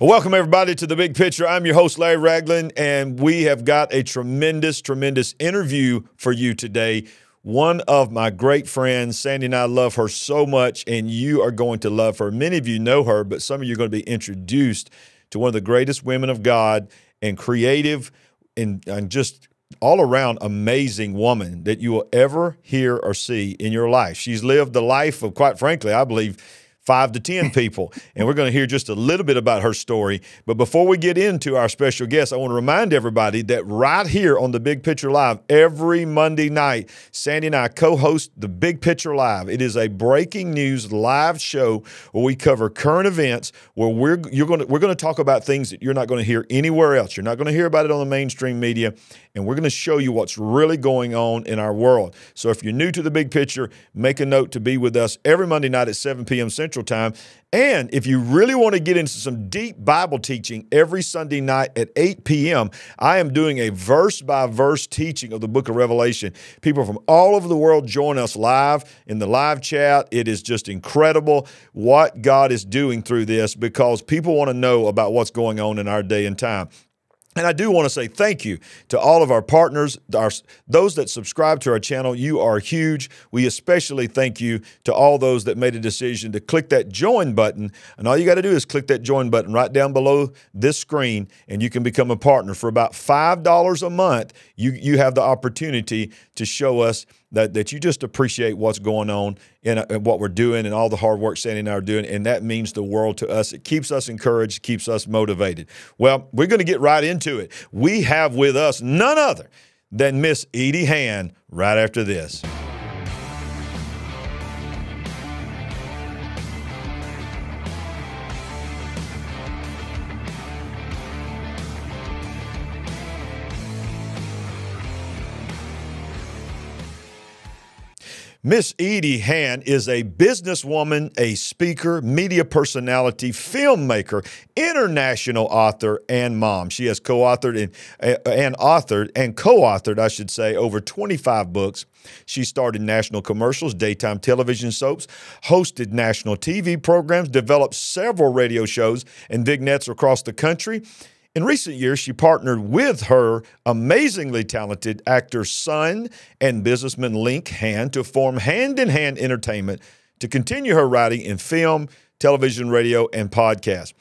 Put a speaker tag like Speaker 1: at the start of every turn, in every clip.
Speaker 1: Welcome, everybody, to the big picture. I'm your host, Larry Ragland, and we have got a tremendous, tremendous interview for you today. One of my great friends, Sandy and I love her so much, and you are going to love her. Many of you know her, but some of you are going to be introduced to one of the greatest women of God and creative and, and just all around amazing woman that you will ever hear or see in your life. She's lived the life of, quite frankly, I believe five to 10 people. And we're going to hear just a little bit about her story. But before we get into our special guest, I want to remind everybody that right here on the Big Picture Live, every Monday night, Sandy and I co host the Big Picture Live. It is a breaking news live show where we cover current events, where we're, you're going to, we're going to talk about things that you're not going to hear anywhere else. You're not going to hear about it on the mainstream media. And we're going to show you what's really going on in our world. So if you're new to the big picture, make a note to be with us every Monday night at 7 p.m. Central Time. And if you really want to get into some deep Bible teaching every Sunday night at 8 p.m., I am doing a verse by verse teaching of the book of Revelation. People from all over the world join us live in the live chat. It is just incredible what God is doing through this because people want to know about what's going on in our day and time. And I do want to say thank you to all of our partners, our, those that subscribe to our channel. You are huge. We especially thank you to all those that made a decision to click that join button. And all you got to do is click that join button right down below this screen, and you can become a partner. For about $5 a month, you, you have the opportunity to show us that, that you just appreciate what's going on and, uh, what we're doing and all the hard work Sandy and I are doing. And that means the world to us. It keeps us encouraged, keeps us motivated. Well, we're going to get right into it. We have with us none other than Miss Edie Hand right after this. Miss Edie Hand is a businesswoman, a speaker, media personality, filmmaker, international author, and mom. She has co-authored and, uh, and authored and co-authored, I should say, over 25 books. She started national commercials, daytime television soaps, hosted national TV programs, developed several radio shows and vignettes across the country. In recent years, she partnered with her amazingly talented actor son and businessman Link Hand to form Hand in Hand Entertainment to continue her writing in film, television, radio, and podcast.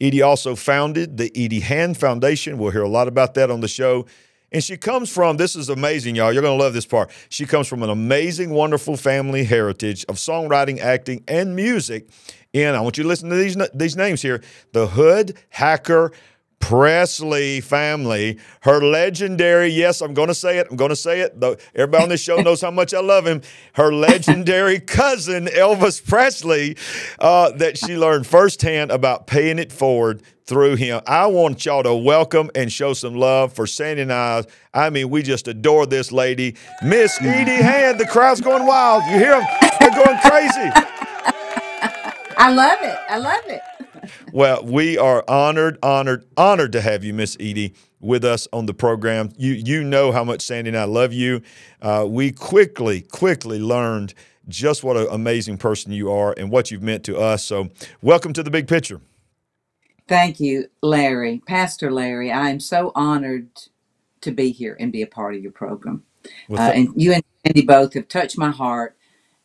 Speaker 1: Edie also founded the Edie Hand Foundation. We'll hear a lot about that on the show. And she comes from, this is amazing, y'all. You're going to love this part. She comes from an amazing, wonderful family heritage of songwriting, acting, and music. And I want you to listen to these, these names here the Hood Hacker Presley family, her legendary, yes, I'm going to say it, I'm going to say it. Though everybody on this show knows how much I love him. Her legendary cousin, Elvis Presley, uh, that she learned firsthand about paying it forward through him. I want y'all to welcome and show some love for Sandy and I. I mean, we just adore this lady, Miss Edie Hand. The crowd's going wild. You hear them? They're going crazy.
Speaker 2: I love it. I love it
Speaker 1: well, we are honored, honored, honored to have you, Miss Edie, with us on the program. You you know how much Sandy and I love you. Uh, we quickly, quickly learned just what an amazing person you are and what you've meant to us. So, welcome to the big picture.
Speaker 2: Thank you, Larry, Pastor Larry. I am so honored to be here and be a part of your program. Well, uh, and you and Sandy both have touched my heart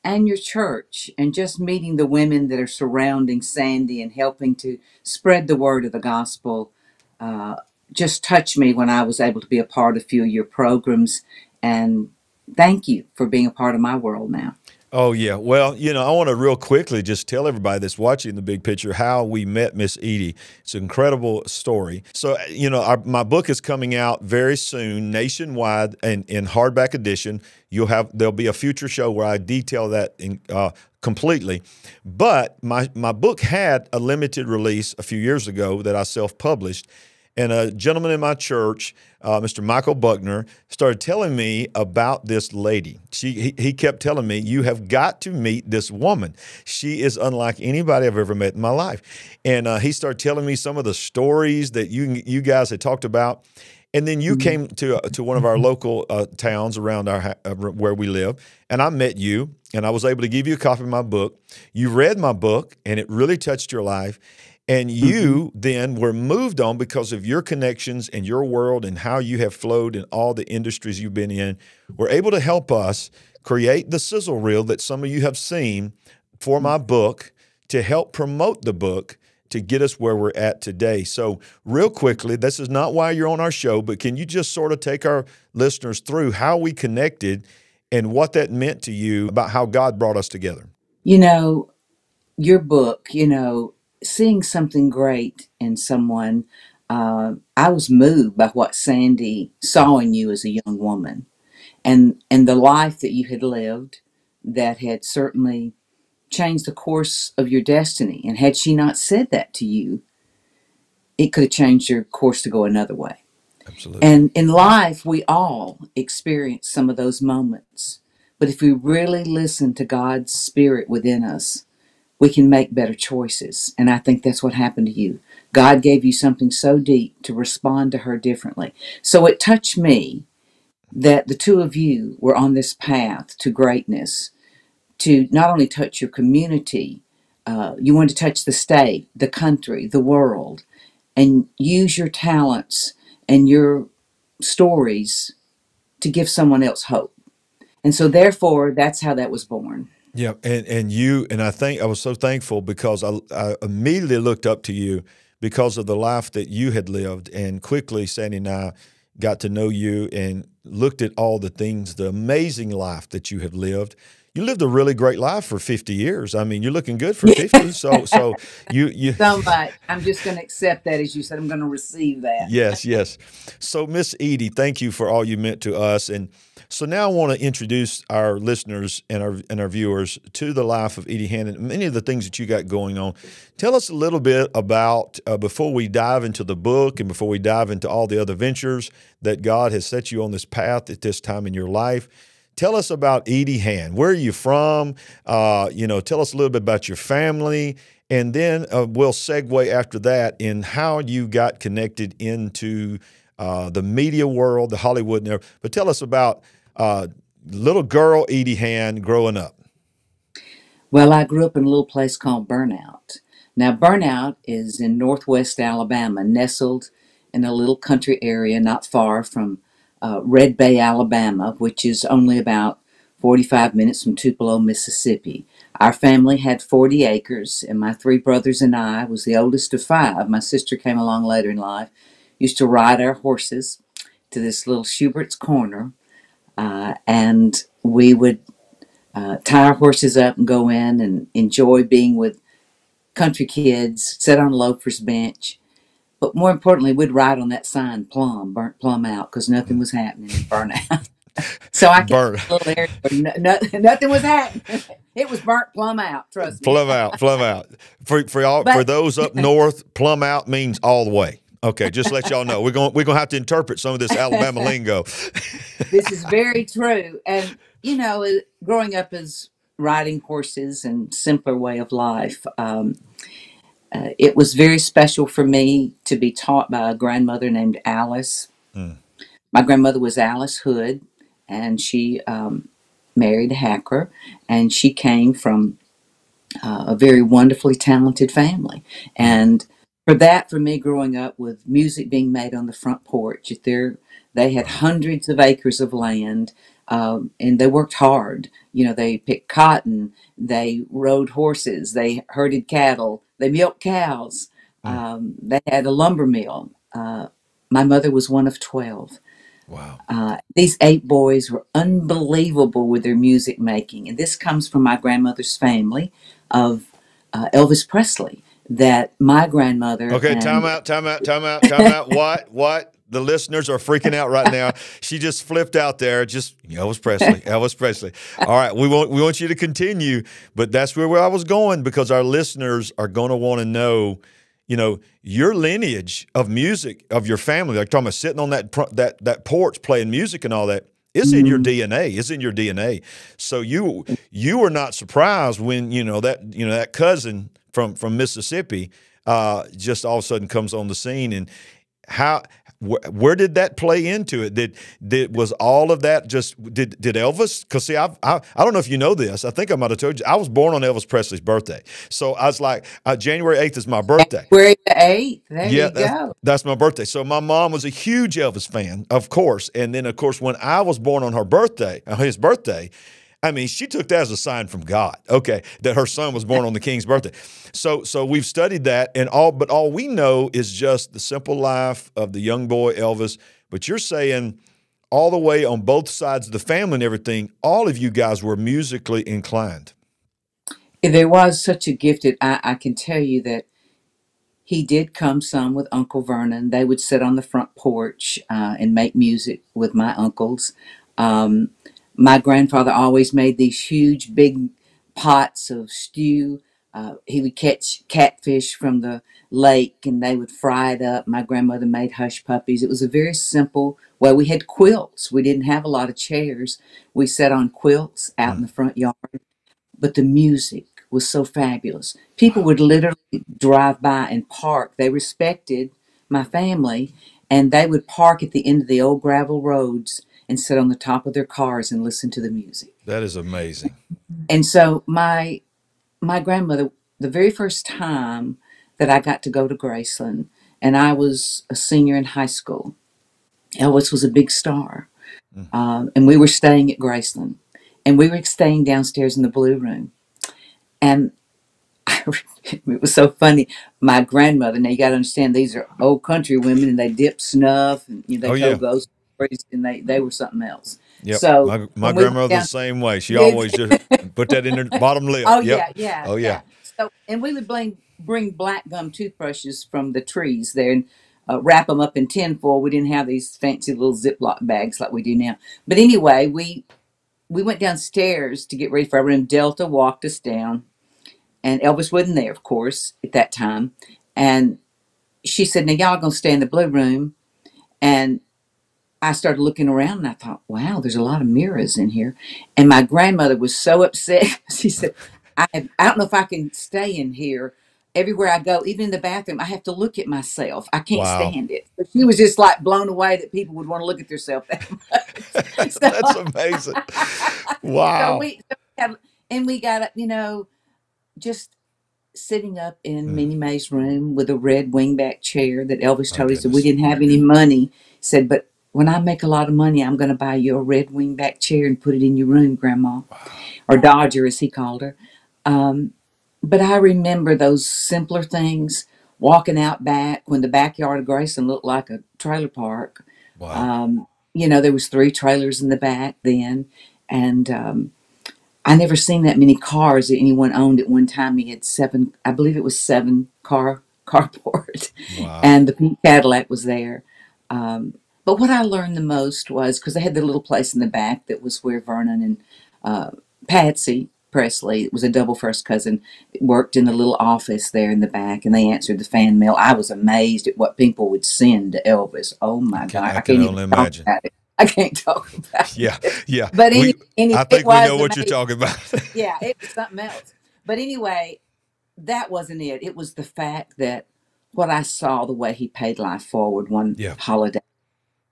Speaker 2: and your church and just meeting the women that are surrounding Sandy and helping to spread the word of the gospel uh, just touched me when I was able to be a part of a few of your programs. And thank you for being a part of my world now.
Speaker 1: Oh yeah. Well, you know, I want to real quickly just tell everybody that's watching the big picture how we met Miss Edie. It's an incredible story. So, you know, our, my book is coming out very soon, nationwide, and in hardback edition. You'll have there'll be a future show where I detail that in, uh, completely. But my my book had a limited release a few years ago that I self published, and a gentleman in my church, uh, Mr. Michael Buckner, started telling me about this lady. She, he, he, kept telling me, You have got to meet this woman. She is unlike anybody I've ever met in my life. And uh, he started telling me some of the stories that you, you guys had talked about. And then you mm-hmm. came to uh, to one of our local uh, towns around our uh, where we live, and I met you, and I was able to give you a copy of my book. You read my book, and it really touched your life. And you mm-hmm. then were moved on because of your connections and your world and how you have flowed in all the industries you've been in. Were able to help us create the sizzle reel that some of you have seen for my book to help promote the book to get us where we're at today. So, real quickly, this is not why you're on our show, but can you just sort of take our listeners through how we connected and what that meant to you about how God brought us together?
Speaker 2: You know, your book, you know, seeing something great in someone, uh, I was moved by what Sandy saw in you as a young woman and, and the life that you had lived that had certainly changed the course of your destiny. And had she not said that to you, it could have changed your course to go another way. Absolutely. And in life, we all experience some of those moments. But if we really listen to God's Spirit within us, we can make better choices. And I think that's what happened to you. God gave you something so deep to respond to her differently. So it touched me that the two of you were on this path to greatness to not only touch your community, uh, you want to touch the state, the country, the world, and use your talents and your stories to give someone else hope. And so, therefore, that's how that was born.
Speaker 1: Yeah, and and you and I think I was so thankful because I, I immediately looked up to you because of the life that you had lived, and quickly Sandy and I got to know you and looked at all the things, the amazing life that you have lived, you lived a really great life for 50 years. I mean, you're looking good for 50. so, so you, you,
Speaker 2: so much. I'm just going to accept that. As you said, I'm going to receive that.
Speaker 1: yes, yes. So Miss Edie, thank you for all you meant to us. And so now I want to introduce our listeners and our, and our viewers to the life of Edie Hand and many of the things that you got going on. Tell us a little bit about, uh, before we dive into the book and before we dive into all the other ventures that God has set you on this path at this time in your life Tell us about Edie Hand. Where are you from? Uh, you know, tell us a little bit about your family, and then uh, we'll segue after that in how you got connected into uh, the media world, the Hollywood. But tell us about uh, little girl Edie Hand growing up.
Speaker 2: Well, I grew up in a little place called Burnout. Now, Burnout is in northwest Alabama, nestled in a little country area not far from uh, Red Bay, Alabama, which is only about 45 minutes from Tupelo, Mississippi. Our family had 40 acres, and my three brothers and I was the oldest of five. My sister came along later in life. Used to ride our horses to this little Schubert's Corner, uh, and we would uh, tie our horses up and go in and enjoy being with country kids, sit on a loafer's bench, but more importantly, we'd write on that sign plum, burnt plum out, because nothing was happening in burnout. so I little area no, no, nothing was happening. It was burnt plum out. Trust
Speaker 1: me. Plum out, plum out. For for all but, for those up north, plum out means all the way. Okay, just let y'all know we're going we're gonna have to interpret some of this Alabama lingo.
Speaker 2: this is very true, and you know, growing up as riding horses and simpler way of life. Um, uh, it was very special for me to be taught by a grandmother named Alice. Mm. My grandmother was Alice Hood, and she um, married a hacker, and she came from uh, a very wonderfully talented family. And for that, for me growing up with music being made on the front porch, there they had hundreds of acres of land, um, and they worked hard. You know, they picked cotton, they rode horses, they herded cattle, they milked cows. Mm. Um, they had a lumber mill. Uh, my mother was one of 12.
Speaker 1: Wow.
Speaker 2: Uh, these eight boys were unbelievable with their music making. And this comes from my grandmother's family of uh, Elvis Presley, that my grandmother.
Speaker 1: Okay, and, time out, time out, time out, time out. What? What? The listeners are freaking out right now. She just flipped out there. Just Elvis Presley, Elvis Presley. All right, we want we want you to continue, but that's where, where I was going because our listeners are going to want to know, you know, your lineage of music of your family. Like talking about sitting on that that that porch playing music and all that is in your mm-hmm. DNA. Is in your DNA. So you you were not surprised when you know that you know that cousin from from Mississippi uh, just all of a sudden comes on the scene and how wh- where did that play into it? Did did was all of that just did did Elvis? Because see, I've, I I don't know if you know this. I think I might have told you. I was born on Elvis Presley's birthday, so I was like uh, January eighth is my birthday.
Speaker 2: January the eighth. There
Speaker 1: Yeah,
Speaker 2: you
Speaker 1: that's,
Speaker 2: go.
Speaker 1: that's my birthday. So my mom was a huge Elvis fan, of course. And then, of course, when I was born on her birthday, uh, his birthday, I mean, she took that as a sign from God. Okay, that her son was born on the king's birthday. So, so we've studied that, and all, but all we know is just the simple life of the young boy Elvis. But you're saying all the way on both sides of the family and everything, all of you guys were musically inclined.
Speaker 2: There was such a gifted. I, I can tell you that he did come some with Uncle Vernon. They would sit on the front porch uh, and make music with my uncles. Um, my grandfather always made these huge, big pots of stew. Uh, he would catch catfish from the lake and they would fry it up. My grandmother made hush puppies. It was a very simple well, we had quilts. We didn't have a lot of chairs. We sat on quilts out in the front yard but the music was so fabulous. People would literally drive by and park. They respected my family, and they would park at the end of the old gravel roads and sit on the top of their cars and listen to the music.
Speaker 1: That is amazing.
Speaker 2: And so my my grandmother, the very first time that I got to go to Graceland, and I was a senior in high school, Elvis was a big star, um, and we were staying at Graceland, and we were staying downstairs in the blue room, and it was so funny. My grandmother, now you got to understand, these are old country women, and they dip snuff, and you know,
Speaker 1: Oh
Speaker 2: they
Speaker 1: yeah,
Speaker 2: told ghost stories, and they they were something else.
Speaker 1: yep.
Speaker 2: So
Speaker 1: My my
Speaker 2: when we went
Speaker 1: grandmother
Speaker 2: down,
Speaker 1: the same way. She always just put that in her bottom lip.
Speaker 2: oh
Speaker 1: Yep.
Speaker 2: yeah, yeah,
Speaker 1: Oh
Speaker 2: yeah.
Speaker 1: yeah.
Speaker 2: So and we would bring bring black gum toothbrushes from the trees there and uh, wrap them up in tinfoil. We didn't have these fancy little Ziploc bags like we do now. But anyway, we we went downstairs to get ready for our room. Delta walked us down, and Elvis wasn't there, of course, at that time. And she said, "Now y'all gonna stay in the blue room." And I started looking around, and I thought, "Wow, there's a lot of mirrors in here." And my grandmother was so upset. she said, "I have, I don't know if I can stay in here." Everywhere I go, even in the bathroom, I have to look at myself. I can't
Speaker 1: Wow.
Speaker 2: stand it. But she was just like blown away that people would want to look at themselves that much. So
Speaker 1: That's amazing.
Speaker 2: so
Speaker 1: Wow.
Speaker 2: we so we had, and we got you know just sitting up in
Speaker 1: Mm,
Speaker 2: Minnie Mae's room with a red wingback chair that Elvis told us that we didn't have any money. Said, but when I make a lot of money, I'm going to buy you a red wingback chair and put it in your room, Grandma, or Dodger as he called her. Um, but I remember those simpler things. Walking out back when the backyard of Graceland looked like a trailer park.
Speaker 1: Wow.
Speaker 2: Um, you know, there was three trailers in the back then, and um, I never seen that many cars that anyone owned at one time. He had seven, I believe it was seven car carport,
Speaker 1: Wow.
Speaker 2: and the pink Cadillac was there. Um, but what I learned the most was because I had the little place in the back that was where Vernon and uh, Patsy Presley, it was a double first cousin, worked in the little office there in the back, and they answered the fan mail. I was amazed at what people would send to Elvis. Oh my God,
Speaker 1: I
Speaker 2: I
Speaker 1: can
Speaker 2: can't
Speaker 1: only
Speaker 2: even
Speaker 1: imagine.
Speaker 2: I can't talk about
Speaker 1: Yeah.
Speaker 2: it.
Speaker 1: Yeah.
Speaker 2: But any,
Speaker 1: We
Speaker 2: any,
Speaker 1: I think we know what you're talking about.
Speaker 2: Yeah, it was something else. But anyway, that wasn't it. It was the fact that what I saw, the way he paid life forward one
Speaker 1: Yeah.
Speaker 2: holiday,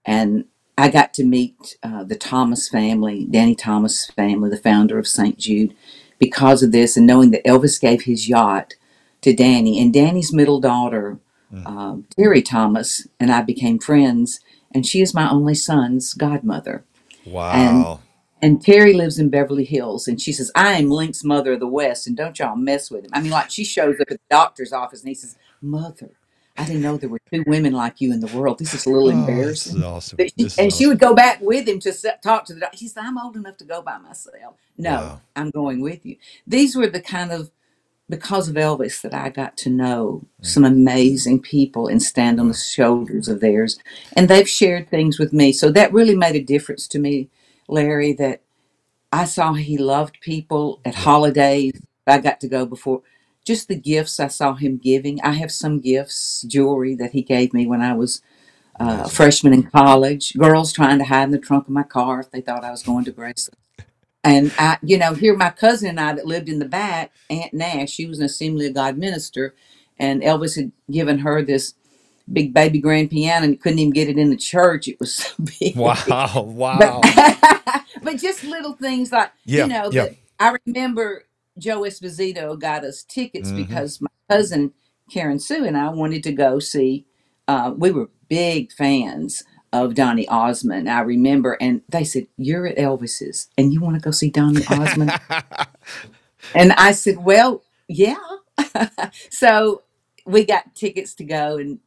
Speaker 2: and I got to meet uh, the Thomas family, Danny Thomas family, the founder of St. Jude, because of this, and knowing that Elvis gave his yacht to Danny, and Danny's middle daughter,
Speaker 1: Mm.
Speaker 2: um, Terre Thomas, and I became friends, and she is my only son's godmother. And
Speaker 1: Wow.
Speaker 2: and Terry lives in Beverly Hills, and she says, I am Link's mother of the West, and don't y'all mess with him. I mean, like she shows up at the doctor's office and he says, Mother, I didn't know there were two women like you in the world. This is a little
Speaker 1: Oh, this is
Speaker 2: embarrassing.
Speaker 1: awesome.
Speaker 2: But she,
Speaker 1: This is
Speaker 2: and she
Speaker 1: awesome.
Speaker 2: would go back with him to talk to the doctor. She said, I'm old enough to go by myself. No,
Speaker 1: Wow.
Speaker 2: I'm going with you. These were the kind of, because of Elvis, that I got to know
Speaker 1: Mm.
Speaker 2: some amazing people and stand on the
Speaker 1: Wow.
Speaker 2: shoulders of theirs. And they've shared things with me. So that really made a difference to me, Larry, that I saw he loved people at
Speaker 1: Yeah.
Speaker 2: holidays. I got to go before. Just the gifts I saw him giving. I have some gifts, jewelry that he gave me when I was uh, a freshman in college. Girls trying to hide in the trunk of my car if they thought I was going to Graceland. And I, you know, here my cousin and I that lived in the back, Aunt Nash, she was an Assembly of God minister, and Elvis had given her this big baby grand piano and couldn't even get it in the church. It was so big.
Speaker 1: Wow, wow.
Speaker 2: But, but just little things like,
Speaker 1: Yeah,
Speaker 2: you know,
Speaker 1: yeah.
Speaker 2: that I remember Joe Esposito got us tickets
Speaker 1: Mhm.
Speaker 2: because my cousin Karen Sue and I wanted to go see. Uh, we were big fans of Donny Osmond. I remember, and they said, "You're at Elvis's, and you want to go see Donny Osmond?" and I said, "Well, yeah." so we got tickets to go, and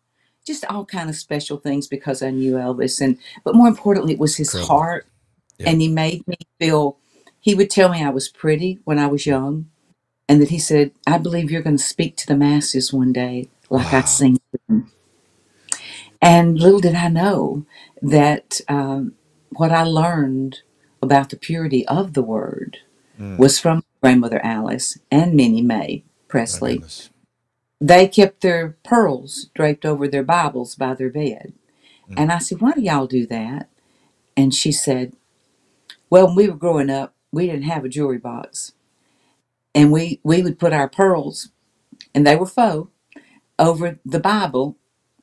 Speaker 2: just all kind of special things because I knew Elvis, and but more importantly, it was his
Speaker 1: Incredible.
Speaker 2: heart,
Speaker 1: Yeah.
Speaker 2: and he made me feel. He would tell me I was pretty when I was young, and that he said, "I believe you're going to speak to the masses one day, like I sing to them." And little did I know that um, what I learned about the purity of the word
Speaker 1: Mm.
Speaker 2: was from grandmother Alice and Minnie Mae
Speaker 1: My
Speaker 2: Presley. They kept their pearls draped over their Bibles by their bed.
Speaker 1: Mm.
Speaker 2: And I said, Why do y'all do that? And she said, Well, when we were growing up, we didn't have a jewelry box. And we, we would put our pearls, and they were faux, over the Bible.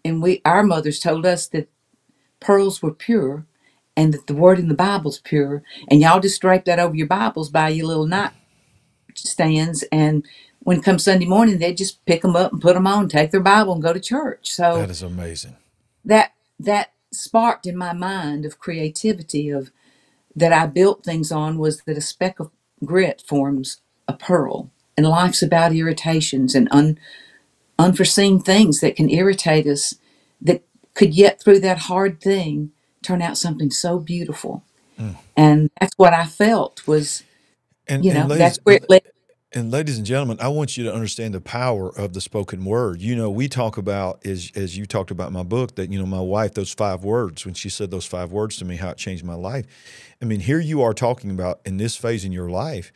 Speaker 2: And we our mothers told us that pearls were pure and that the word in the Bible's pure. And y'all just drape that over your Bibles by your little nightstands. And when it comes Sunday morning, they just pick them up and put them on, take their Bible and go to church. So
Speaker 1: That is amazing.
Speaker 2: that that sparked in my mind of creativity of that I built things on was that a speck of grit forms a pearl. And life's about irritations and un, unforeseen things that can irritate us that could yet through that hard thing turn out something so beautiful.
Speaker 1: Mm.
Speaker 2: And that's what I felt was,
Speaker 1: And,
Speaker 2: you know,
Speaker 1: and
Speaker 2: that's where it led.
Speaker 1: And ladies and gentlemen, I want you to understand the power of the spoken word. You know, we talk about as as you talked about in my book that you know my wife those five words when she said those five words to me, how it changed my life. I mean, here you are talking about in this phase in your life,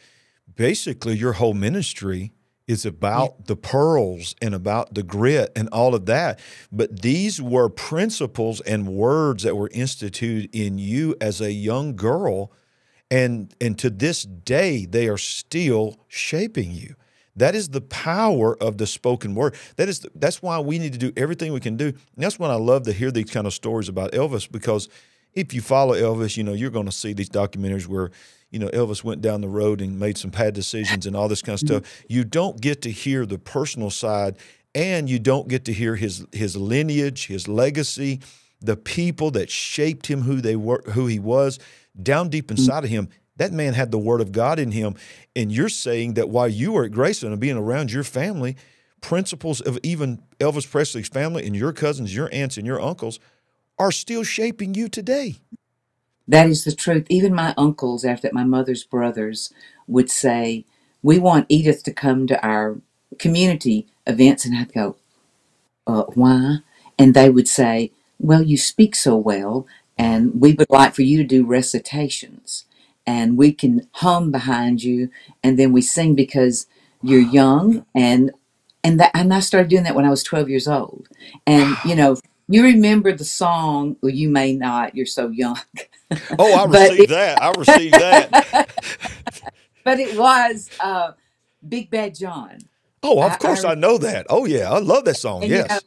Speaker 1: basically your whole ministry is about the pearls and about the grit and all of that. But these were principles and words that were instituted in you as a young girl and and to this day they are still shaping you. That is the power of the spoken word. That is that's why we need to do everything we can do. And that's when i love to hear these kind of stories about elvis because if you follow elvis you know you're going to see these documentaries where you know elvis went down the road and made some bad decisions and all this kind of stuff. Mm-hmm. You don't get to hear the personal side and you don't get to hear his his lineage his legacy the people that shaped him who they were who he was down deep inside of him that man had the word of god in him and you're saying that while you were at graceland and being around your family principles of even elvis presley's family and your cousins your aunts and your uncles are still shaping you today
Speaker 2: That is the truth. Even my uncles, after my mother's brothers, would say, We want Edith to come to our community events. And I'd go, uh, Why? And they would say, Well, you speak so well, and we would like for you to do recitations. And we can hum behind you, and then we sing because you're young. And and that and I started doing that when I was 12 years old. And you know, you remember the song, or you may not, you're so young.
Speaker 1: oh i
Speaker 2: but
Speaker 1: received that i received that
Speaker 2: but it was uh, Big Bad John.
Speaker 1: oh
Speaker 2: I,
Speaker 1: of course
Speaker 2: I
Speaker 1: i know that oh yeah i love that song
Speaker 2: and you know,
Speaker 1: yes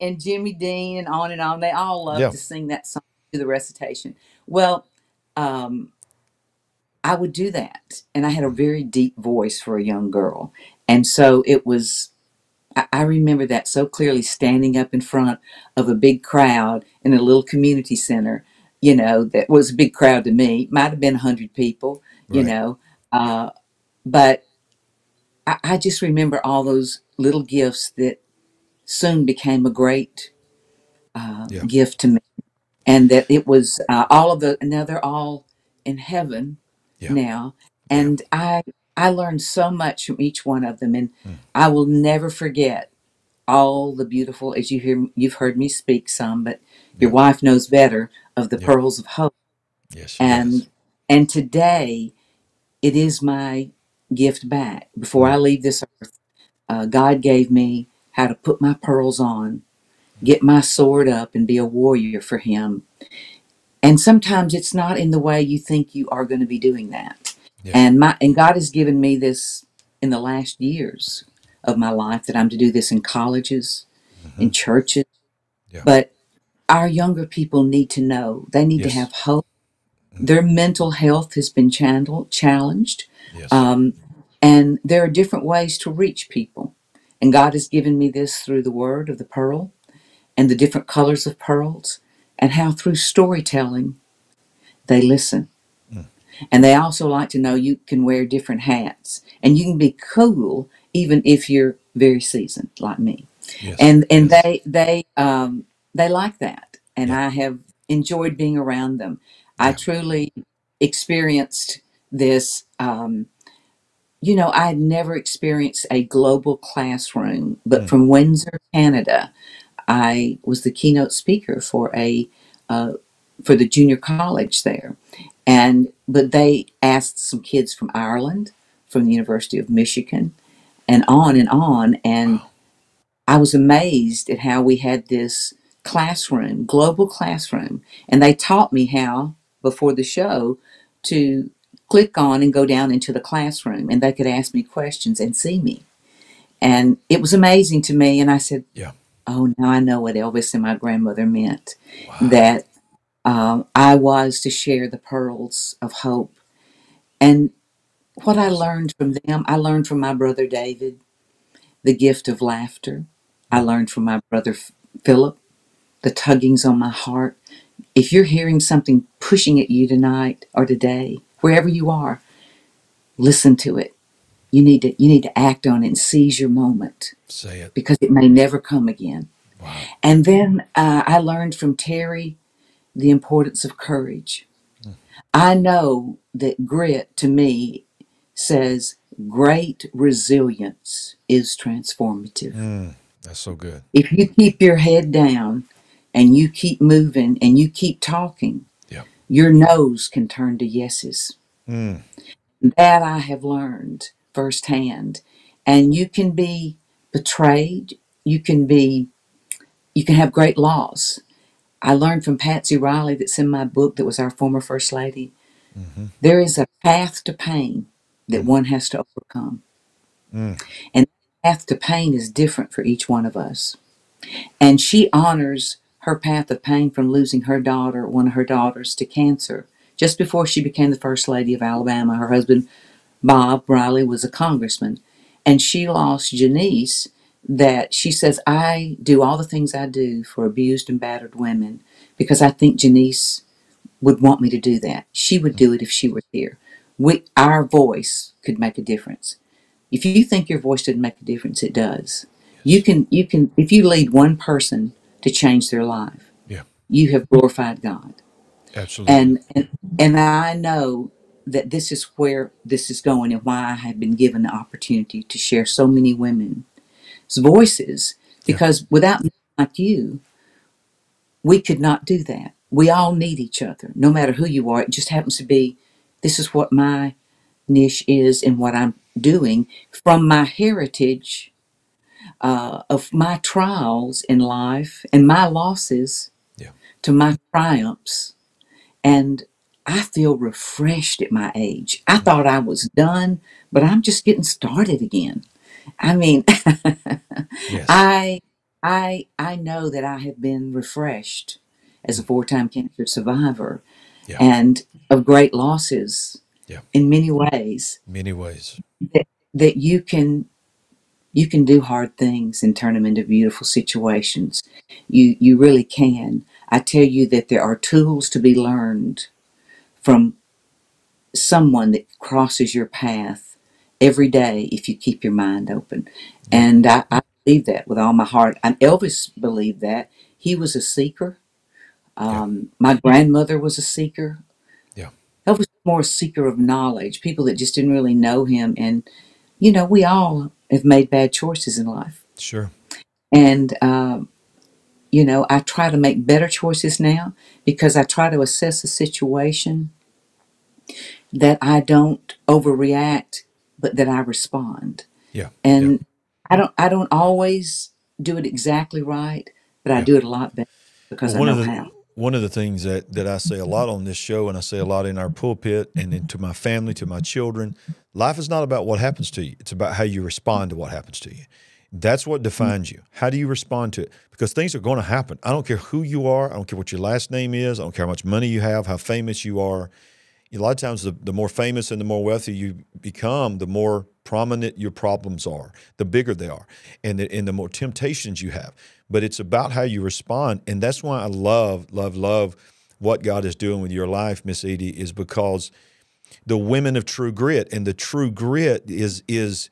Speaker 2: and Jimmy Dean and on and on. They all love
Speaker 1: yeah
Speaker 2: to sing that song to the recitation. Well, um, I would do that, and I had a very deep voice for a young girl, and so it was. I I remember that so clearly, standing up in front of a big crowd in a little community center. You know, that was a big crowd to me. Might have been a hundred people. You
Speaker 1: right
Speaker 2: know, uh, but I, I just remember all those little gifts that soon became a great uh,
Speaker 1: yeah.
Speaker 2: gift to me, and that it was uh, all of the now they're all in heaven
Speaker 1: yeah.
Speaker 2: now,
Speaker 1: yeah.
Speaker 2: and I I learned so much from each one of them, and
Speaker 1: Mm.
Speaker 2: I will never forget all the beautiful as you hear you've heard me speak some, but your wife knows better of the
Speaker 1: yeah.
Speaker 2: pearls of hope,
Speaker 1: yes she does.
Speaker 2: and and today it is my gift back. Before
Speaker 1: Mm.
Speaker 2: I leave this earth, uh, God gave me how to put my pearls on, get my sword up, and be a warrior for Him. And sometimes it's not in the way you think you are going to be doing that.
Speaker 1: yeah
Speaker 2: And my and God has given me this in the last years of my life that I'm to do this in colleges,
Speaker 1: hmm
Speaker 2: in churches, Yeah. But our younger people need to know. They need to have hope. Mm-hmm. Their mental health has been challenged. Yes. Um, and there are different ways to reach people. And God has given me this through the word of the pearl and the different colors of pearls, and how through storytelling they listen. Mm. And they also like to know you can wear different hats and you can be cool even if you're very seasoned like me. Yes. And and yes. they they um, they like that, and yeah. I have enjoyed being around them. Yeah. I truly experienced this. Um, you know, I had never experienced a global classroom, but mm. from Windsor, Canada, I was the keynote speaker for a uh, for the junior college there, and but they asked some kids from Ireland, from the University of Michigan, and on and on, and wow. I was amazed at how we had this classroom, global classroom, and they taught me how before the show to click on and go down into the classroom and they could ask me questions and see me. And it was amazing to me. And I said, Yeah. Oh, now I know what Elvis and my grandmother meant. Wow. That um, I was to share the pearls of hope. And what I learned from them, I learned from my brother David the gift of laughter. I learned from my brother Philip the tuggings on my heart. If you're hearing something pushing at you tonight or today, wherever you are, listen to it. You need to you need to act on it and seize your moment.
Speaker 1: Say it
Speaker 2: because it may never come again. Wow. And then uh, I learned from Terry the importance of courage. Mm. I know that grit to me says great resilience is transformative.
Speaker 1: Mm, that's so good.
Speaker 2: If you keep your head down and you keep moving and you keep talking. Your no's can turn to yeses. Mm. That I have learned firsthand. And you can be betrayed, you can be you can have great loss. I learned from Patsy Riley that's in my book that was our former first lady. Mm-hmm. There is a path to pain that mm. one has to overcome. Mm. And path to pain is different for each one of us. And she honors her path of pain from losing her daughter, one of her daughters, to cancer. Just before she became the First Lady of Alabama, her husband, Bob Riley, was a congressman. And she lost Janice, that she says, I do all the things I do for abused and battered women because I think Janice would want me to do that. She would do it if she were here. We, our voice could make a difference. If you think your voice didn't make a difference, it does. You can, you can, if you lead one person to change their life.
Speaker 1: Yeah.
Speaker 2: You have glorified God.
Speaker 1: Absolutely.
Speaker 2: And, and and I know that this is where this is going and why I have been given the opportunity to share so many women's voices because yeah. without like you, we could not do that. We all need each other, no matter who you are. It just happens to be this is what my niche is and what I'm doing from my heritage uh, of my trials in life and my losses yeah. to my triumphs. And I feel refreshed at my age. I thought I was done, but I'm just getting started again. I mean, yes. I I I know that I have been refreshed as a four-time cancer survivor yeah. and of great losses yeah. in many ways.
Speaker 1: Many ways.
Speaker 2: That, that you can you can do hard things and turn them into beautiful situations. You you really can. I tell you that there are tools to be learned from someone that crosses your path every day if you keep your mind open. And I, I believe that with all my heart. And Elvis believed that. He was a seeker. Um. My grandmother was a seeker.
Speaker 1: Yeah.
Speaker 2: Elvis was more a seeker of knowledge, people that just didn't really know him. And, you know, we all have made bad choices in life.
Speaker 1: Sure.
Speaker 2: And, um, you know, I try to make better choices now because I try to assess a situation that I don't overreact, but that I respond.
Speaker 1: Yeah.
Speaker 2: And
Speaker 1: yeah.
Speaker 2: I don't I don't always do it exactly right, but I do it a lot better because well, I know
Speaker 1: the,
Speaker 2: how.
Speaker 1: One of the things that, that I say a lot on this show, and I say a lot in our pulpit and to my family, to my children, life is not about what happens to you. It's about how you respond to what happens to you. That's what defines you. How do you respond to it? Because things are going to happen. I don't care who you are. I don't care what your last name is. I don't care how much money you have, how famous you are. A lot of times, the, the more famous and the more wealthy you become, the more prominent your problems are, the bigger they are, and the, and the more temptations you have. But it's about how you respond. And that's why I love, love, love what God is doing with your life, Miss Edie, is because the women of true grit and the true grit is is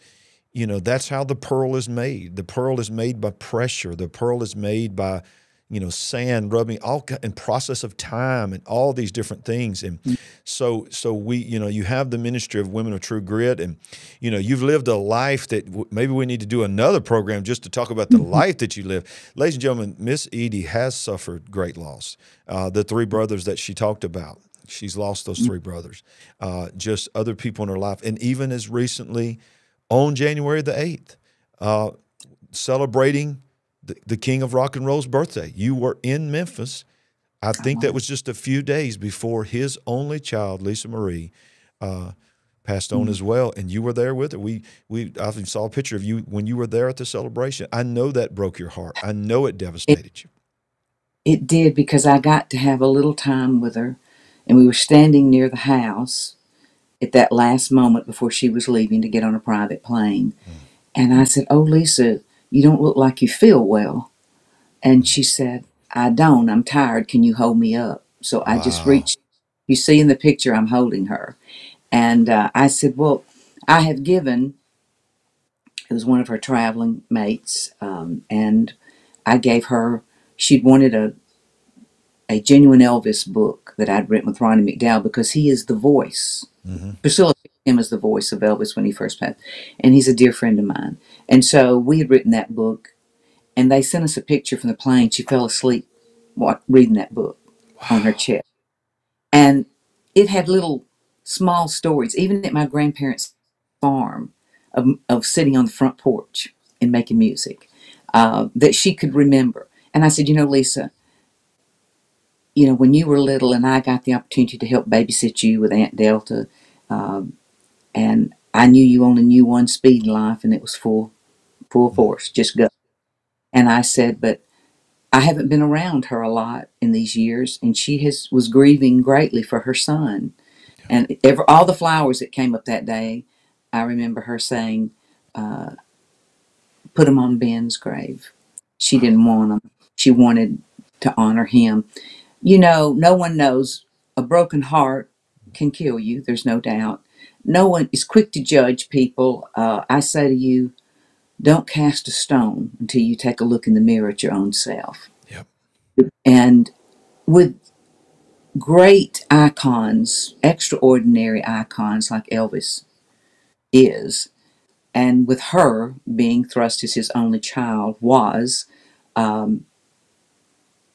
Speaker 1: you know that's how the pearl is made the pearl is made by pressure the pearl is made by you know sand rubbing all and process of time and all these different things and mm. so so we you know you have the ministry of women of true grit and you know you've lived a life that w- maybe we need to do another program just to talk about the mm-hmm. life that you live ladies and gentlemen miss edie has suffered great loss uh, the three brothers that she talked about she's lost those mm. three brothers uh, just other people in her life and even as recently on January the 8th, uh, celebrating the, the King of Rock and Roll's birthday. You were in Memphis. I think that was just a few days before his only child, Lisa Marie, uh, passed on mm-hmm. as well, and you were there with her. We we I saw a picture of you when you were there at the celebration. I know that broke your heart. I know it devastated it, you.
Speaker 2: It did because I got to have a little time with her, and we were standing near the house, at that last moment before she was leaving to get on a private plane. Mm. And I said, Oh, Lisa, you don't look like you feel well. And she said, I don't. I'm tired. Can you hold me up? So I just reached. You see in the picture, I'm holding her. And uh, I said, Well, I have given, it was one of her traveling mates, um, and I gave her, she'd wanted a, a genuine Elvis book that I'd written with Ronnie McDowell because he is the voice Mm-hmm. Priscilla him as the voice of Elvis when he first passed, and he's a dear friend of mine. And so we had written that book, and they sent us a picture from the plane. She fell asleep reading that book wow. on her chest, and it had little small stories, even at my grandparents' farm, of, of sitting on the front porch and making music uh, that she could remember. And I said, you know, Lisa, you know, when you were little and I got the opportunity to help babysit you with Aunt Delta, um, and I knew you only knew one speed in life, and it was full, full force, just go. And I said, but I haven't been around her a lot in these years, and she has was grieving greatly for her son, and ever all the flowers that came up that day, I remember her saying, uh, "Put them on Ben's grave." She didn't want them. She wanted to honor him. You know, no one knows a broken heart can kill you, there's no doubt. No one is quick to judge people. Uh, I say to you, don't cast a stone until you take a look in the mirror at your own self.
Speaker 1: Yep.
Speaker 2: And with great icons, extraordinary icons like Elvis is, and with her being thrust as his only child was, um,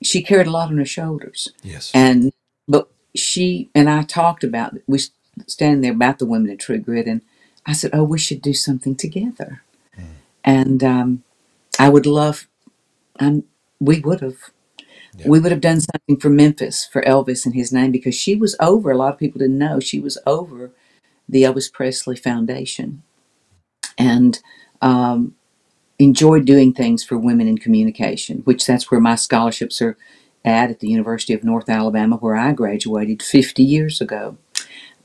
Speaker 2: she carried a lot on her shoulders.
Speaker 1: Yes.
Speaker 2: And but she and I talked about we standing there about the women in True Grit, and I said, "Oh, we should do something together." Mm. And um, I would love, um, we would have, yeah. we would have done something for Memphis for Elvis and his name because she was over. A lot of people didn't know she was over the Elvis Presley Foundation, and um, enjoyed doing things for women in communication, which that's where my scholarships are at at the University of North Alabama, where I graduated 50 years ago.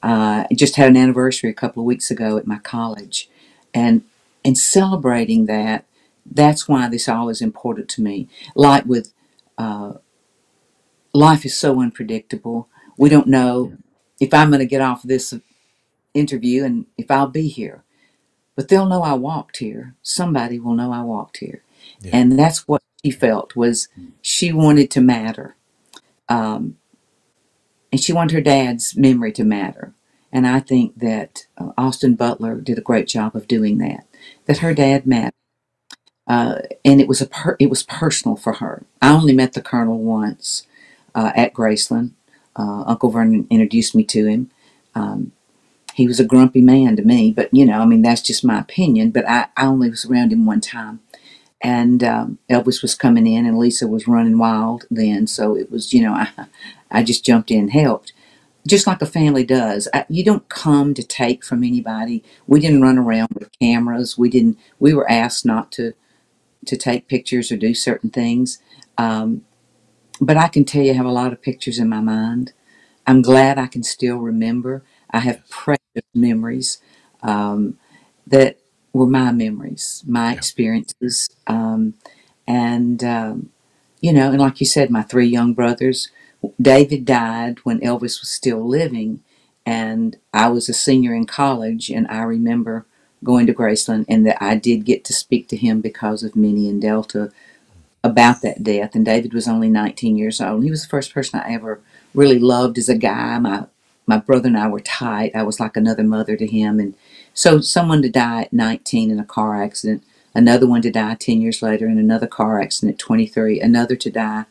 Speaker 2: Uh, I just had an anniversary a couple of weeks ago at my college, and and celebrating that. That's why this all is important to me. Like with uh, life is so unpredictable. We don't know if I'm going to get off this interview and if I'll be here. But they'll know I walked here. Somebody will know I walked here. Yeah. And that's what she felt was she wanted to matter. And she wanted her dad's memory to matter. And I think that uh, Austin Butler did a great job of doing that. That her dad mattered, uh, and it was a it was personal for her. I only met the colonel once uh, at Graceland. Uh, Uncle Vernon introduced me to him. Um, he was a grumpy man to me, but you know, I mean, that's just my opinion. But I, I only was around him one time and um, Elvis was coming in, and Lisa was running wild then. So it was, you know, I, I just jumped in and helped, just like a family does. I, you don't come to take from anybody. We didn't run around with cameras. We didn't. We were asked not to to take pictures or do certain things. Um, but I can tell you, I have a lot of pictures in my mind. I'm glad I can still remember. I have precious memories um, that were my memories, my
Speaker 1: Yeah.
Speaker 2: experiences. Um, and, um, you know, and like you said, my three young brothers, David died when Elvis was still living. And I was a senior in college, and I remember going to Graceland, and that I did get to speak to him because of Minnie and Delta about that death. And David was only 19 years old. He was the first person I ever really loved as a guy. My my brother and I were tight. I was like another mother to him. And so someone to die at 19 in a car accident, another one to die 10 years later in another car accident at 23, another to die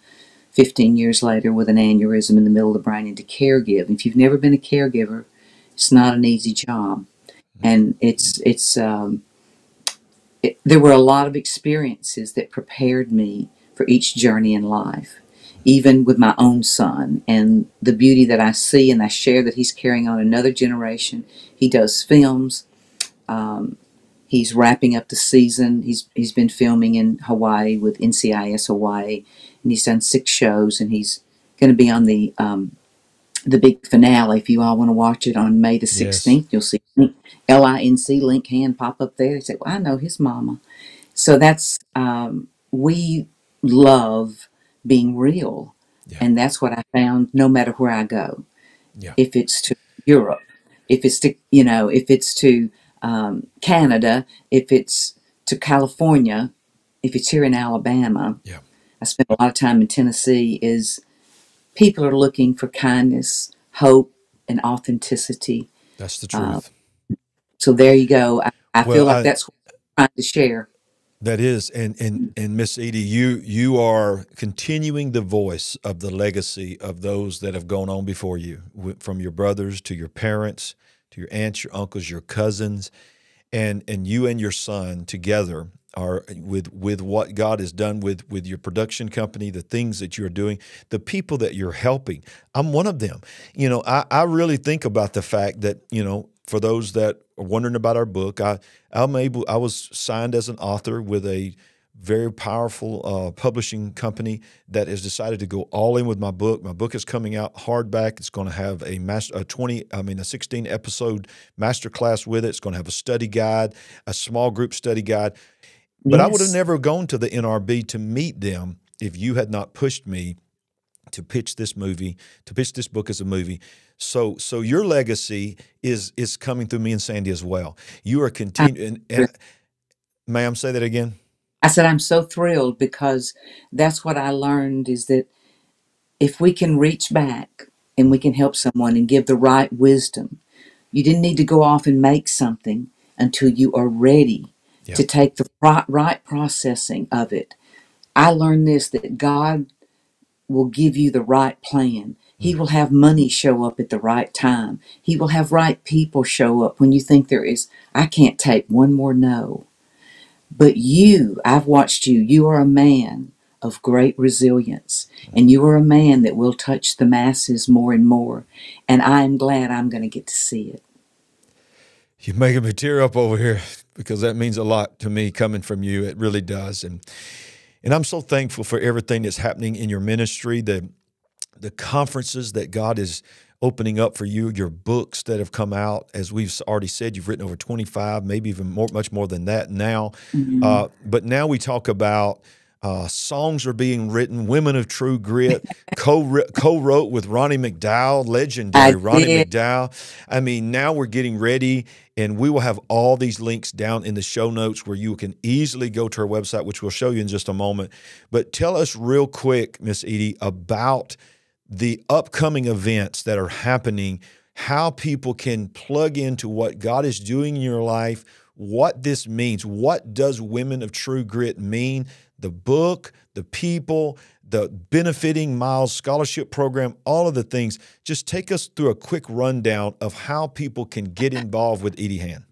Speaker 2: 15 years later with an aneurysm in the middle of the brain and to caregive. If you've never been a caregiver, it's not an easy job. And it's it's um, it, there were a lot of experiences that prepared me for each journey in life, even with my own son and the beauty that I see and I share that he's carrying on another generation. He does films. Um, he's wrapping up the season. He's he's been filming in Hawaii with NCIS Hawaii, and he's done six shows, and he's going to be on the um, the big finale. If you all want to watch it on May the
Speaker 1: Yes.
Speaker 2: 16th, you'll see L I N C link hand pop up there. He said, well, I know his mama. So that's, um, we love being real.
Speaker 1: Yeah.
Speaker 2: And that's what I found no matter where I go.
Speaker 1: Yeah.
Speaker 2: If it's to Europe, if it's to, you know, if it's to um, Canada, if it's to California, if it's here in Alabama,
Speaker 1: Yeah.
Speaker 2: I spent a lot of time in Tennessee, is people are looking for kindness, hope, and authenticity.
Speaker 1: That's the
Speaker 2: Uh,
Speaker 1: truth.
Speaker 2: So there you go. I, I
Speaker 1: Well,
Speaker 2: feel like
Speaker 1: I-
Speaker 2: that's what I'm trying to share.
Speaker 1: That is, and and and Miss Edie, you you are continuing the voice of the legacy of those that have gone on before you, wi- from your brothers to your parents to your aunts, your uncles, your cousins, and and you and your son together are with with what God has done with with your production company, the things that you're doing, the people that you're helping. I'm one of them. You know, I I really think about the fact that you know for those that are wondering about our book, I I'm able I was signed as an author with a very powerful uh, publishing company that has decided to go all in with my book. My book is coming out hardback. It's going to have a master, a 20, I mean, a 16 episode masterclass with it. It's going to have a study guide, a small group study guide. But I would have never gone to the NRB to meet them if you had not pushed me to pitch this movie, to pitch this book as a movie. So, so your legacy is is coming through me and Sandy as well. You are continuing. Ma'am, say that again.
Speaker 2: I said, I'm so thrilled because that's what I learned is that if we can reach back and we can help someone and give the right wisdom, you didn't need to go off and make something until you are ready
Speaker 1: Yeah.
Speaker 2: to take the right, right processing of it. I learned this that God will give you the right plan. He mm. will have money show up at the right time. He will have right people show up when you think there is, I can't take one more no. But you, I've watched you, you are a man of great resilience, and you are a man that will touch the masses more and more. And I am glad I'm going to get to see it.
Speaker 1: You're making me tear up over here because that means a lot to me coming from you. It really does. And and I'm so thankful for everything that's happening in your ministry, the the conferences that God is opening up for you, your books that have come out. As we've already said, you've written over 25, maybe even more, much more than that now. Uh, but now we talk about uh, songs are being written. Women of True Grit co co wrote with Ronnie McDowell, legendary
Speaker 2: I
Speaker 1: Ronnie
Speaker 2: did.
Speaker 1: McDowell. I mean, now we're getting ready, and we will have all these links down in the show notes where you can easily go to our website, which we'll show you in just a moment. But tell us real quick, Miss Edie, about the upcoming events that are happening, how people can plug into what God is doing in your life, what this means. What does Women of True Grit mean? The book, the people, the benefiting Miles Scholarship Program, all of the things. Just take us through a quick rundown of how people can get involved with Edie Hand.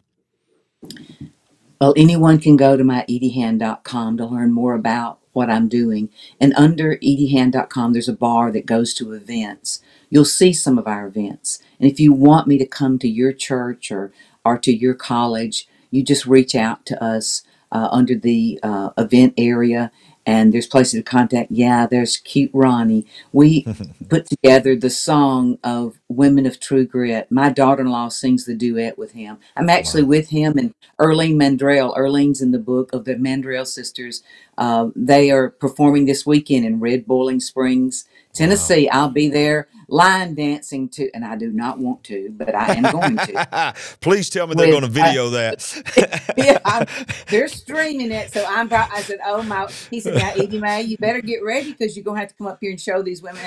Speaker 2: Well, anyone can go to my ediehand.com to learn more about what I'm doing. And under ediehand.com, there's a bar that goes to events. You'll see some of our events. And if you want me to come to your church or, or to your college, you just reach out to us. Uh, under the uh, event area and there's places to contact. Yeah, there's cute Ronnie. We put together the song of Women of True Grit. My daughter in law sings the duet with him. I'm actually wow. with him and Irlene Mandrell. Irlene's in the book of the Mandrell sisters. Uh, they are performing this weekend in Red Boiling Springs, Tennessee. Wow. I'll be there line dancing to, and I do not want to, but I am going to.
Speaker 1: Please tell me they're going to video uh, that.
Speaker 2: yeah, I'm, they're streaming it. So I'm. I said, "Oh my!" He said, "Now, Edie Mae, you better get ready because you're going to have to come up here and show these women."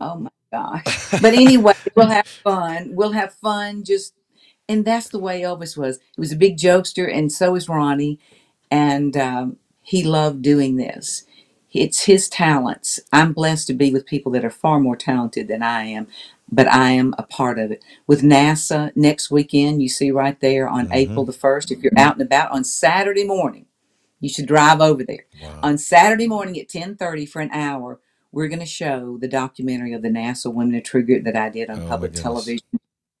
Speaker 2: Oh my gosh! But anyway, we'll have fun. We'll have fun. Just, and that's the way Elvis was. He was a big jokester, and so is Ronnie, and um, he loved doing this. It's his talents. I'm blessed to be with people that are far more talented than I am, but I am a part of it. With NASA next weekend, you see right there on mm-hmm. April the 1st, if you're out and about on Saturday morning, you should drive over there. Wow. On Saturday morning at 10:30 for an hour, we're going to show the documentary of the NASA Women of Grit that I did on oh, public television.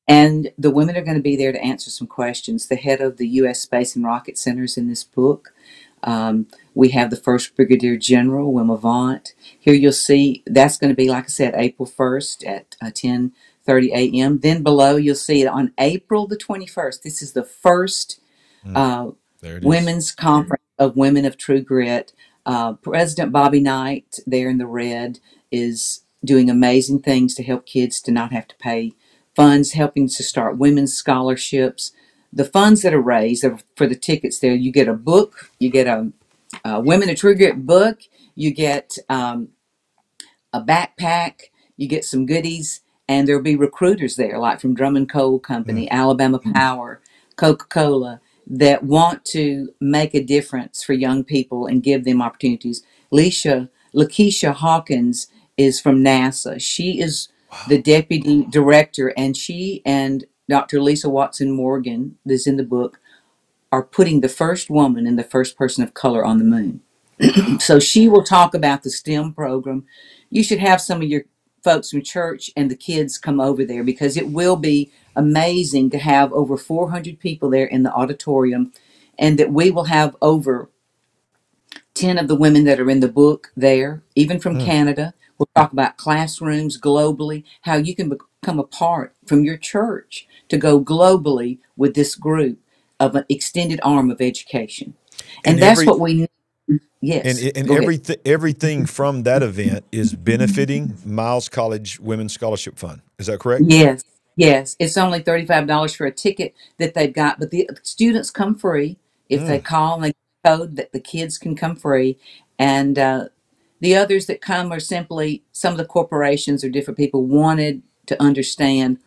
Speaker 2: And the women are going to be there to answer some questions. The head of the U.S. Space and Rocket Centers in this book um, we have the first Brigadier General, Wilma Vaught. Here you'll see that's going to be, like I said, April 1st at uh, 10 30 a.m. Then below you'll see it on April the 21st. This is the first mm, uh, women's conference of Women of True Grit. Uh, President Bobbie Knight, there in the red, is doing amazing things to help kids to not have to pay funds, helping to start women's scholarships, the funds that are raised for the tickets there, you get a book, you get a, a Women of True Grit book, you get um, a backpack, you get some goodies, and there'll be recruiters there, like from Drummond Coal Company, mm-hmm. Alabama Power, Coca Cola, that want to make a difference for young people and give them opportunities. Leisha, Lakiesha Hawkins is from NASA. She is wow. the deputy director, and she and Dr. Lisa Watson Morgan, that's in the book, are putting the first woman and the first person of color on the moon. so she will talk about the STEM program. You should have some of your folks from church and the kids come over there because it will be amazing to have over 400 people there in the auditorium and that we will have over 10 of the women that are in the book there, even from mm. Canada. We'll talk about classrooms globally, how you can become apart from your church to go globally with this group of an extended arm of education. And, and that's every, what we need. Yes.
Speaker 1: And, and everything, everything from that event is benefiting Miles College Women's Scholarship Fund. Is that correct?
Speaker 2: Yes. Yes. It's only $35 for a ticket that they've got, but the students come free. If mm. they call and they code that the kids can come free. And uh, the others that come are simply some of the corporations or different people wanted to understand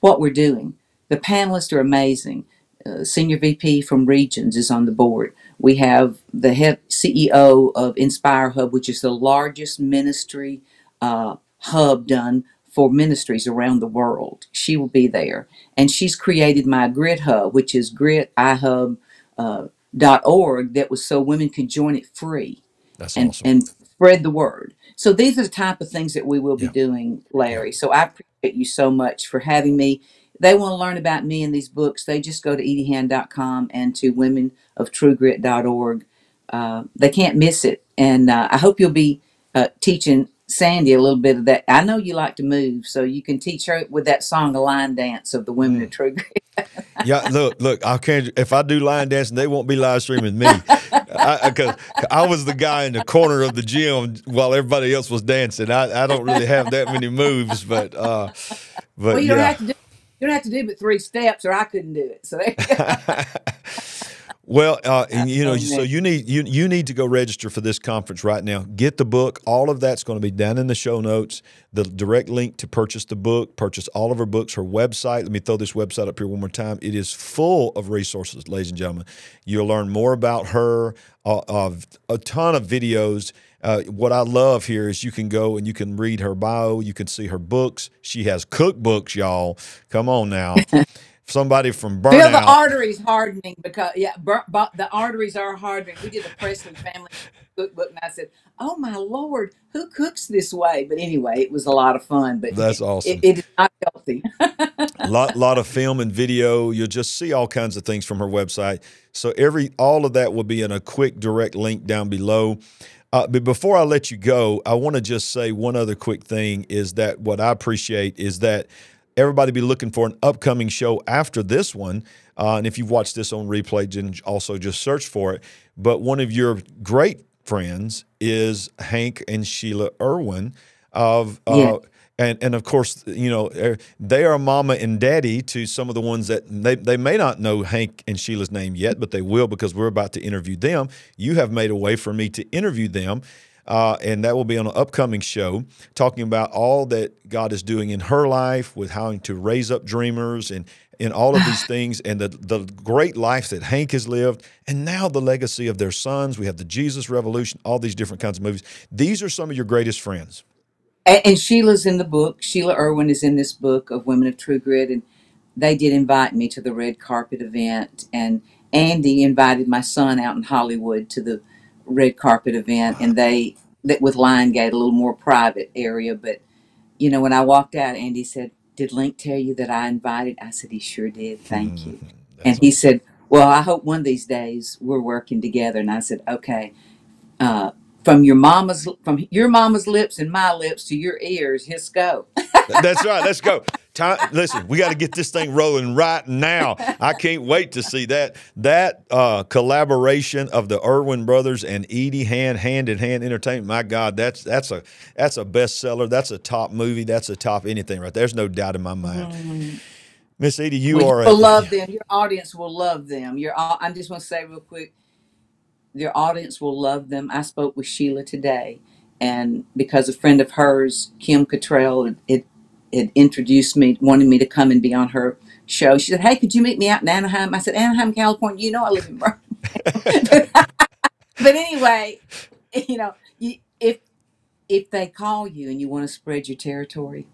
Speaker 2: what we're doing. The panelists are amazing. Uh, Senior VP from Regions is on the board. We have the head CEO of Inspire Hub, which is the largest ministry uh, hub done for ministries around the world. She will be there. And she's created my Grit Hub, which is gritihub.org, uh, that was so women could join it free.
Speaker 1: That's
Speaker 2: and,
Speaker 1: awesome.
Speaker 2: And spread the word. So these are the type of things that we will be yeah. doing, Larry. So I you so much for having me they want to learn about me in these books, they just go to ediehand.com and to womenoftruegrit.org. Uh, they can't miss it. And uh, I hope you'll be uh, teaching Sandy a little bit of that. I know you like to move, so you can teach her with that song, a line dance of the women mm. of True Grit.
Speaker 1: yeah, look, look. I can't. If I do line dancing, they won't be live streaming me I, I, was the guy in the corner of the gym while everybody else was dancing. I, I don't really have that many moves, but uh, but
Speaker 2: well, you
Speaker 1: yeah.
Speaker 2: don't have to do you don't have to do but three steps, or I couldn't do it. So there you go.
Speaker 1: Well, uh, you know, so you need you you need to go register for this conference right now. Get the book. All of that's going to be down in the show notes. The direct link to purchase the book, purchase all of her books. Her website. Let me throw this website up here one more time. It is full of resources, ladies and gentlemen. You'll learn more about her, uh, of a ton of videos. Uh, what I love here is you can go and you can read her bio. You can see her books. She has cookbooks, y'all. Come on now. somebody from burnout.
Speaker 2: Feel the arteries hardening because yeah, bur- bu- the arteries are hardening. We did a Presley family cookbook, and I said, "Oh my lord, who cooks this way?" But anyway, it was a lot of fun. But
Speaker 1: that's awesome.
Speaker 2: It, it is not healthy.
Speaker 1: lot, lot of film and video. You'll just see all kinds of things from her website. So every all of that will be in a quick direct link down below. Uh, but before I let you go, I want to just say one other quick thing is that what I appreciate is that everybody be looking for an upcoming show after this one. Uh, and if you've watched this on replay, then also just search for it. But one of your great friends is Hank and Sheila Erwin of. Uh, yeah. And, and of course, you know, er, they are mama and daddy to some of the ones that they, they may not know Hank and Sheila's name yet, but they will because we're about to interview them. You have made a way for me to interview them. Uh, and that will be on an upcoming show talking about all that God is doing in her life with how to raise up dreamers and in all of these things and the, the great life that Hank has lived and now the legacy of their sons. We have the Jesus Revolution, all these different kinds of movies. These are some of your greatest friends.
Speaker 2: And, and Sheila's in the book. Sheila Erwin is in this book of Women of True Grit. And they did invite me to the red carpet event. And Andy invited my son out in Hollywood to the red carpet event, and they that with Lionsgate a little more private area. But you know, when I walked out, Andy said, "Did Link tell you that I invited?" I said, "He sure did. Thank you." Mm, and he said, "Well, I hope one of these days we're working together." And I said, "Okay." Uh, from your mama's from your mama's lips and my lips to your ears, let's go.
Speaker 1: That's right. Let's go. Time, listen, we got to get this thing rolling right now. I can't wait to see that that uh, collaboration of the Erwin brothers and Edie Hand, Hand in Hand Entertainment. My God, that's that's a that's a bestseller. That's a top movie. That's a top anything right. There's no doubt in my mind. Mm. Miss Edie, you well, are.
Speaker 2: Will a, love them. Your audience will love them. Your I just want to say real quick, your audience will love them. I spoke with Sheila today, and because a friend of hers, Kim Cattrall, it had introduced me, wanted me to come and be on her show. She said, "Hey, could you meet me out in Anaheim?" I said, "Anaheim, California. You know I live in Birmingham." but anyway, you know, you, if if they call you and you want to spread your territory,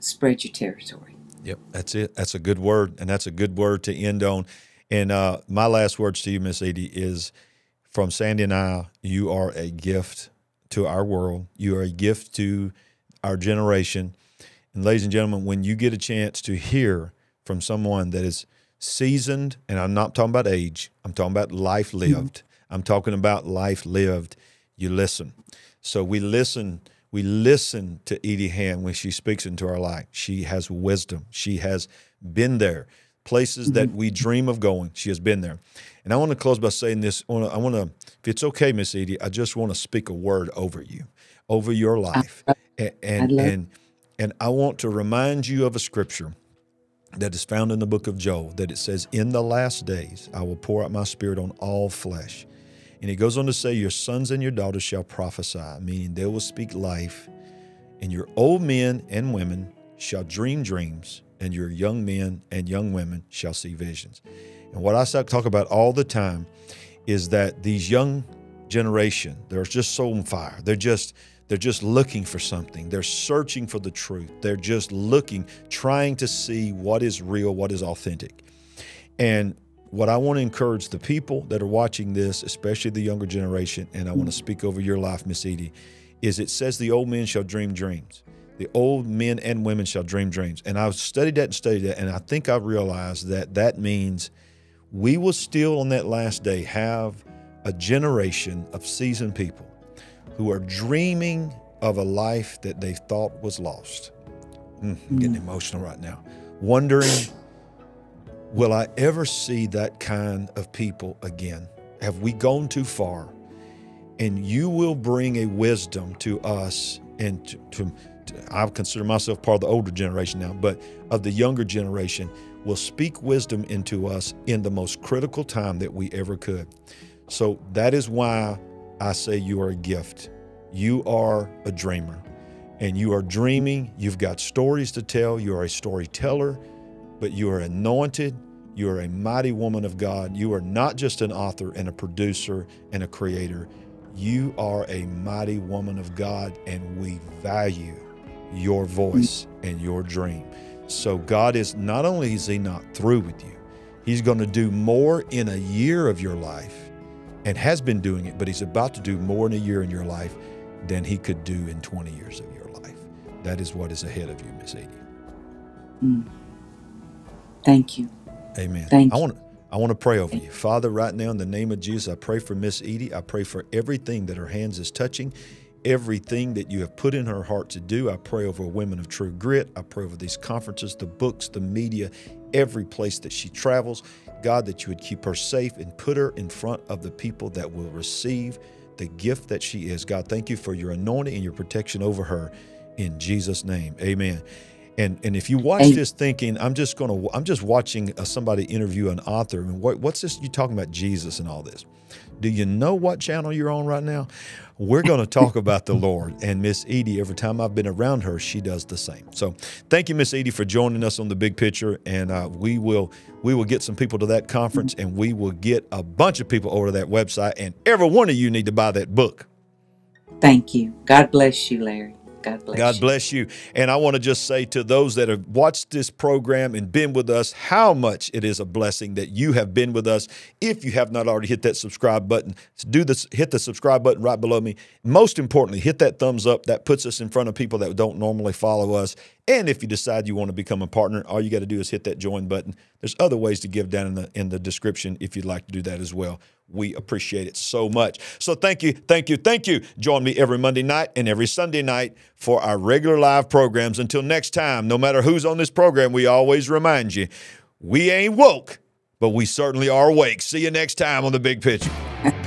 Speaker 2: spread your territory.
Speaker 1: Yep, that's it. That's a good word, and that's a good word to end on. And uh, my last words to you, Miss Edie, is from Sandy and I. You are a gift to our world. You are a gift to our generation. And ladies and gentlemen, when you get a chance to hear from someone that is seasoned, and I'm not talking about age, I'm talking about life mm-hmm. lived. Mm-hmm. I'm talking about life lived. You listen. So we listen. We listen to Edie Hand when she speaks into our life. She has wisdom. She has been there. Places mm-hmm. that we dream of going, she has been there. And I want to close by saying this. I want to, if it's okay, Miss Edie, I just want to speak a word over you, over your life, and and, and and I want to remind you of a scripture that is found in the book of Joel that it says, In the last days I will pour out my spirit on all flesh. And he goes on to say, Your sons and your daughters shall prophesy, meaning they will speak life, and your old men and women shall dream dreams, and your young men and young women shall see visions. And what I talk about all the time is that these young generation, they're just so on fire. They're just they're just looking for something. They're searching for the truth. They're just looking, trying to see what is real, what is authentic. And what I want to encourage the people that are watching this, especially the younger generation, and I want to speak over your life, Miss Edie, is it says the old men shall dream dreams. The old men and women shall dream dreams. And I've studied that and studied that, and I think I've realized that that means we will still on that last day have a generation of seasoned people who are dreaming of a life that they thought was lost. Mm, I'm getting mm. emotional right now. Wondering, will I ever see that kind of people again? Have we gone too far? And you will bring a wisdom to us and to, to, to I consider myself part of the older generation now, but of the younger generation will speak wisdom into us in the most critical time that we ever could. So that is why I say you are a gift. You are a dreamer. And you are dreaming. You've got stories to tell. You are a storyteller, but you are anointed. You are a mighty woman of God. You are not just an author and a producer and a creator. You are a mighty woman of God, and we value your voice and your dream. So God is not only is He not through with you, He's going to do more in a year of your life and has been doing it, but he's about to do more in a year in your life than he could do in 20 years of your life. That is what is ahead of you, Miss Edie. Mm.
Speaker 2: Thank you.
Speaker 1: Amen.
Speaker 2: Thank
Speaker 1: I want to I want to pray over you. Father, right now in the name of Jesus, I pray for Miss Edie. I pray for everything that her hands is touching, everything that you have put in her heart to do. I pray over Women of True Grit. I pray over these conferences, the books, the media, every place that she travels. God, that you would keep her safe and put her in front of the people that will receive the gift that she is. God, thank you for your anointing and your protection over her in Jesus' name. Amen. And and if you watch this thinking, I'm just gonna, I'm just watching uh, somebody interview an author. and what, what's this? You talking about Jesus and all this? Do you know what channel you're on right now? We're going to talk about the Lord. And Miss Edie, every time I've been around her, she does the same. So thank you, Miss Edie, for joining us on the big picture. And uh, we will we will get some people to that conference, and we will get a bunch of people over to that website. And every one of you need to buy that book.
Speaker 2: Thank you. God bless you, Larry. God bless
Speaker 1: God
Speaker 2: you.
Speaker 1: bless you. And I want to just say to those that have watched this program and been with us, how much it is a blessing that you have been with us. If you have not already hit that subscribe button, do this, hit the subscribe button right below me. Most importantly, hit that thumbs up. That puts us in front of people that don't normally follow us. And if you decide you want to become a partner, all you got to do is hit that join button. There's other ways to give down in the in the description if you'd like to do that as well. We appreciate it so much. So thank you, thank you, thank you. Join me every Monday night and every Sunday night for our regular live programs. Until next time, no matter who's on this program, we always remind you, we ain't woke, but we certainly are awake. See you next time on the big picture.